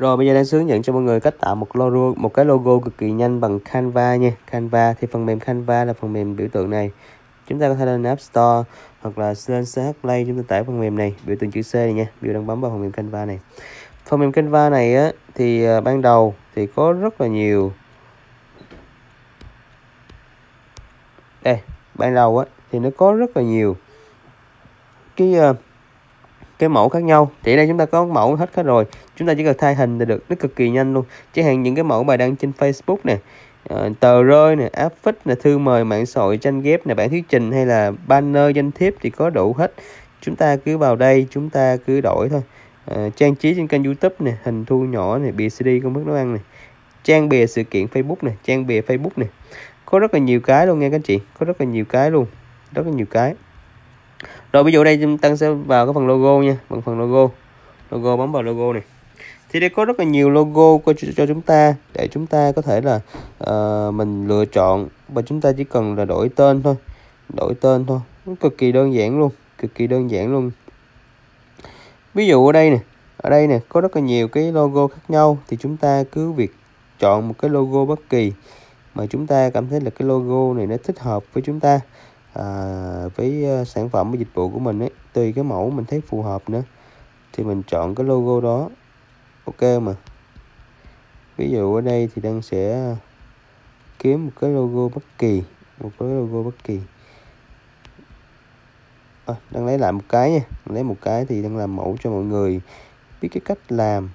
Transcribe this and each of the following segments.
Rồi bây giờ đang hướng dẫn cho mọi người cách tạo một logo một cái logo cực kỳ nhanh bằng Canva nha. Canva thì phần mềm Canva là phần mềm biểu tượng này. Chúng ta có thể lên App Store hoặc là lên CH Play chúng ta tải phần mềm này, biểu tượng chữ C này nha. Biểu đang bấm vào phần mềm Canva này. Phần mềm Canva này á thì ờ, ban đầu thì có rất là nhiều Đây, ban đầu á thì nó có rất là nhiều cái uh, cái mẫu khác nhau. Thì đây chúng ta có mẫu hết hết rồi. Chúng ta chỉ cần thay hình là được. Nó cực kỳ nhanh luôn. Chẳng hạn những cái mẫu bài đăng trên Facebook nè ờ, tờ rơi nè áp phích nè, thư mời, mạng xã hội, tranh ghép nè, bản thuyết trình hay là banner, danh thiếp thì có đủ hết. Chúng ta cứ vào đây, chúng ta cứ đổi thôi. Ờ, trang trí trên kênh youtube nè, hình thu nhỏ này bìa cd công thức nấu ăn này trang bìa sự kiện facebook này trang bìa facebook này có rất là nhiều cái luôn nghe các anh chị. Có rất là nhiều cái luôn. Rất là nhiều cái rồi ví dụ đây chúng ta sẽ vào cái phần logo nha bằng phần logo. Logo bấm vào logo này. Thì đây có rất là nhiều logo cho, cho chúng ta để chúng ta có thể là uh, mình lựa chọn và chúng ta chỉ cần là đổi tên thôi. Đổi tên thôi. Cực kỳ đơn giản luôn cực kỳ đơn giản luôn. Ví dụ ở đây nè ở đây nè có rất là nhiều cái logo khác nhau thì chúng ta cứ việc chọn một cái logo bất kỳ mà chúng ta cảm thấy là cái logo này nó thích hợp với chúng ta à, với à, sản phẩm và dịch vụ của mình ấy tùy cái mẫu mình thấy phù hợp nữa. Thì mình chọn cái logo đó. Ok mà. Ví dụ ở đây thì đang sẽ kiếm một cái logo bất kỳ một cái logo bất kỳ. Ờ, à, đang lấy lại một cái nha. Lấy một cái thì đang làm mẫu cho mọi người biết cái cách làm.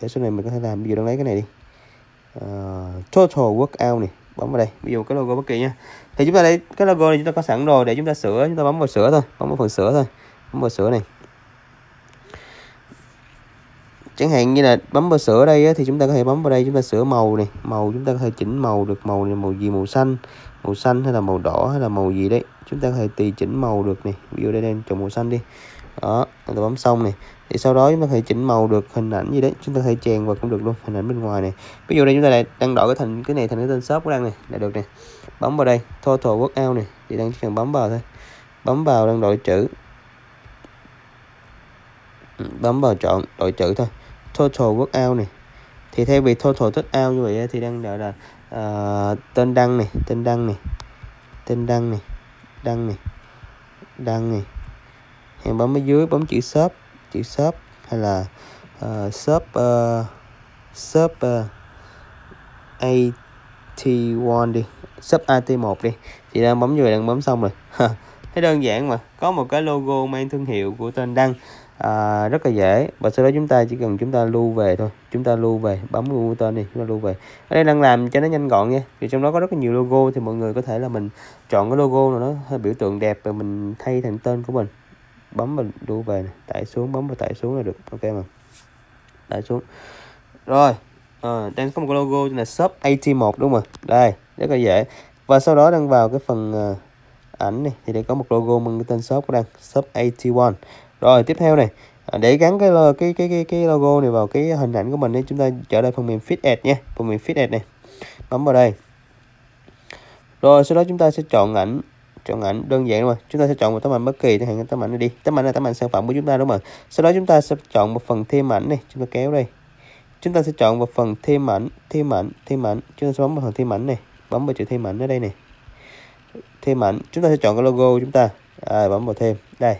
Để sau này mình có thể làm. Bây giờ đang lấy cái này đi. Uh, total workout này. Bấm vào đây. Ví dụ cái logo bất kỳ nha thì chúng ta đây cái logo này chúng ta có sẵn rồi để chúng ta sửa chúng ta bấm vào sửa thôi bấm vào phần sửa thôi bấm vào sửa này chẳng hạn như là bấm vào sửa đây á, thì chúng ta có thể bấm vào đây chúng ta sửa màu này màu chúng ta có thể chỉnh màu được màu này màu gì màu xanh màu xanh hay là màu đỏ hay là màu gì đấy chúng ta có thể tùy chỉnh màu được này ví dụ đây đang chọn màu xanh đi đó chúng ta bấm xong này thì sau đó chúng ta có thể chỉnh màu được hình ảnh gì đấy chúng ta có thể chèn vào cũng được luôn hình ảnh bên ngoài này ví dụ đây chúng ta lại đang đổi cái thành cái này thành cái tên shop của đang này là được này bấm vào đây total workout này thì đang chỉ cần bấm vào thôi. Bấm vào đang đổi chữ. Ừ, bấm vào chọn đổi chữ thôi. Total workout này. Thì thay vì total workout như vậy thì đang đợi là uh, tên đăng này tên đăng này tên đăng này đăng này đăng này. Hẹn bấm ở dưới bấm chữ shop chữ shop hay là uh, shop uh, shop uh, AT1 đi sub AT1 đi. Chị đang bấm như vậy đang bấm xong rồi. Thấy đơn giản mà có một cái logo mang thương hiệu của tên đăng. À, rất là dễ. Và sau đó chúng ta chỉ cần chúng ta lưu về thôi. Chúng ta lưu về bấm lưu tên đi chúng ta lưu về. Ở đây đang làm cho nó nhanh gọn nha. Thì trong đó có rất là nhiều logo thì mọi người có thể là mình chọn cái logo nào nó biểu tượng đẹp rồi mình thay thành tên của mình. Bấm mình lưu về này. tải xuống bấm vào tải xuống là được. Ok mà. Tải xuống. Rồi à, đang có một cái logo là shop at1 đúng không đây rất là dễ. Và sau đó đang vào cái phần uh, ảnh này thì đây có một logo mang cái tên shop của đang shop AT1 rồi tiếp theo này à, để gắn cái cái cái cái cái logo này vào cái hình ảnh của mình thì chúng ta trở lại phần mềm fit Ad nha phần mềm fit Ad này. Bấm vào đây. Rồi sau đó chúng ta sẽ chọn ảnh chọn ảnh đơn giản mà chúng ta sẽ chọn một tấm ảnh bất kỳ chẳng hạn tấm ảnh này đi. Tấm ảnh là tấm ảnh sản phẩm của chúng ta đúng không sau đó chúng ta sẽ chọn một phần thêm ảnh này chúng ta kéo đây chúng ta sẽ chọn vào phần thêm ảnh thêm ảnh thêm ảnh. Chúng ta sẽ bấm vào phần thêm ảnh này. Bấm vào chữ thêm ảnh ở đây này. Thêm ảnh. Chúng ta sẽ chọn cái logo chúng ta. À, bấm vào thêm. Đây.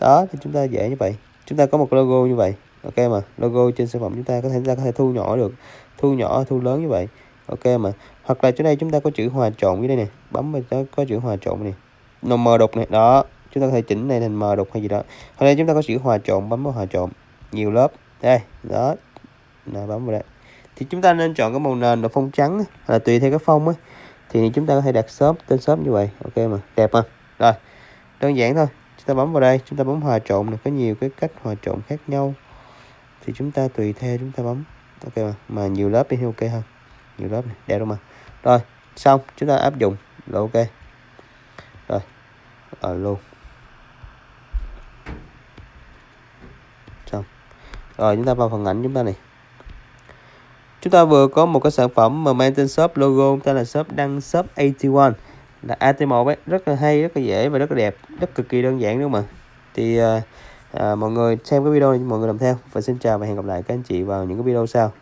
Đó thì chúng ta dễ như vậy. Chúng ta có một logo như vậy. Ok mà. Logo trên sản phẩm chúng ta có thể chúng ta có thể thu nhỏ được. Thu nhỏ thu lớn như vậy. Ok mà. Hoặc là chỗ đây chúng ta có chữ hòa trộn dưới đây nè. Bấm vào đó có chữ hòa trộn này. Nó mờ đục này. Đó. Chúng ta có thể chỉnh này thành mờ đục hay gì đó. Hoặc đây chúng ta có chữ hòa trộn bấm vào hòa trộn. Nhiều lớp. Đây. Đó nào bấm vào đây thì chúng ta nên chọn cái màu nền là phông trắng là tùy theo cái phông ấy thì chúng ta có thể đặt shop, tên shop như vậy. Ok mà, đẹp mà. Rồi, đơn giản thôi. Chúng ta bấm vào đây, chúng ta bấm hòa trộn này, có nhiều cái cách hòa trộn khác nhau. Thì chúng ta tùy theo, chúng ta bấm. Ok mà mà nhiều lớp thì ok hơn. Nhiều lớp này đẹp đâu mà. Rồi, xong, chúng ta áp dụng, là ok. Rồi ở luôn. Xong. Rồi, chúng ta vào phần ảnh chúng ta này chúng ta vừa có một cái sản phẩm mà mang tên shop logo tên là shop đăng shop 81 là AT1 ấy rất là hay rất là dễ và rất là đẹp rất cực kỳ đơn giản đúng không ạ? Thì à, à, mọi người xem cái video này mọi người làm theo. Và xin chào và hẹn gặp lại các anh chị vào những cái video sau.